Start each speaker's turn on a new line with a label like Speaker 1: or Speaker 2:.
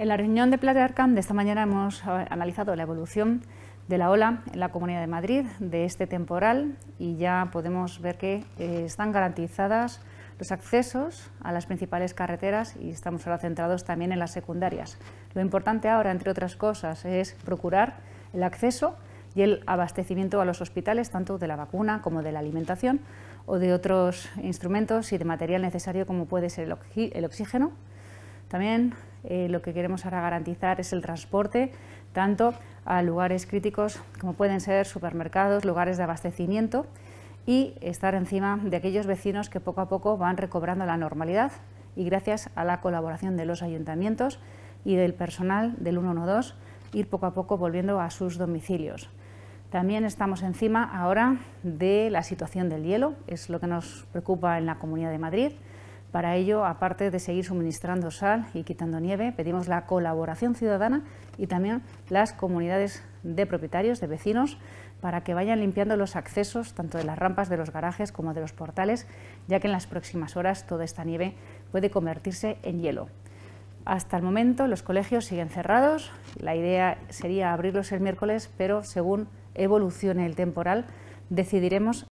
Speaker 1: En la reunión de Playa Arcam de esta mañana hemos analizado la evolución de la ola en la Comunidad de Madrid de este temporal y ya podemos ver que eh, están garantizadas los accesos a las principales carreteras y estamos ahora centrados también en las secundarias. Lo importante ahora, entre otras cosas, es procurar el acceso y el abastecimiento a los hospitales, tanto de la vacuna como de la alimentación o de otros instrumentos y de material necesario como puede ser el oxígeno. También eh, lo que queremos ahora garantizar es el transporte tanto a lugares críticos como pueden ser supermercados, lugares de abastecimiento y estar encima de aquellos vecinos que poco a poco van recobrando la normalidad y gracias a la colaboración de los ayuntamientos y del personal del 112 ir poco a poco volviendo a sus domicilios. También estamos encima ahora de la situación del hielo, es lo que nos preocupa en la Comunidad de Madrid. Para ello, aparte de seguir suministrando sal y quitando nieve, pedimos la colaboración ciudadana y también las comunidades de propietarios, de vecinos, para que vayan limpiando los accesos tanto de las rampas de los garajes como de los portales, ya que en las próximas horas toda esta nieve puede convertirse en hielo. Hasta el momento los colegios siguen cerrados, la idea sería abrirlos el miércoles, pero según evolucione el temporal decidiremos